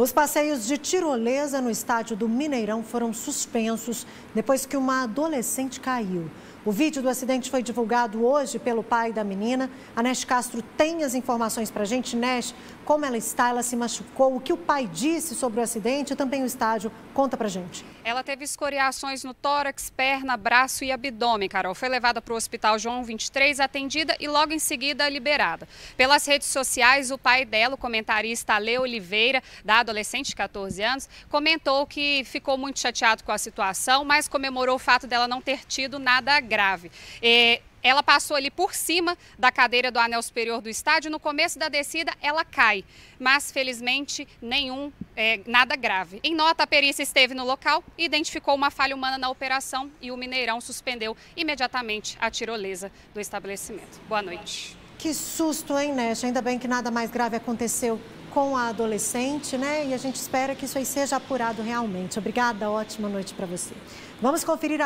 Os passeios de tirolesa no estádio do Mineirão foram suspensos depois que uma adolescente caiu. O vídeo do acidente foi divulgado hoje pelo pai da menina. A Nesh Castro tem as informações para a gente. Nesh, como ela está, ela se machucou, o que o pai disse sobre o acidente também o estádio. Conta para gente. Ela teve escoriações no tórax, perna, braço e abdômen, Carol. Foi levada para o Hospital João 23, atendida e logo em seguida liberada. Pelas redes sociais, o pai dela, o comentarista Ale Oliveira, da adolescente de 14 anos, comentou que ficou muito chateado com a situação, mas comemorou o fato dela não ter tido nada grave. E ela passou ali por cima da cadeira do anel superior do estádio. No começo da descida, ela cai, mas felizmente nenhum, é, nada grave. Em nota, a perícia esteve no local e identificou uma falha humana na operação e o Mineirão suspendeu imediatamente a tirolesa do estabelecimento. Boa noite. Que susto, hein, Nesh? Ainda bem que nada mais grave aconteceu com a adolescente, né? E a gente espera que isso aí seja apurado realmente. Obrigada, ótima noite para você. Vamos conferir a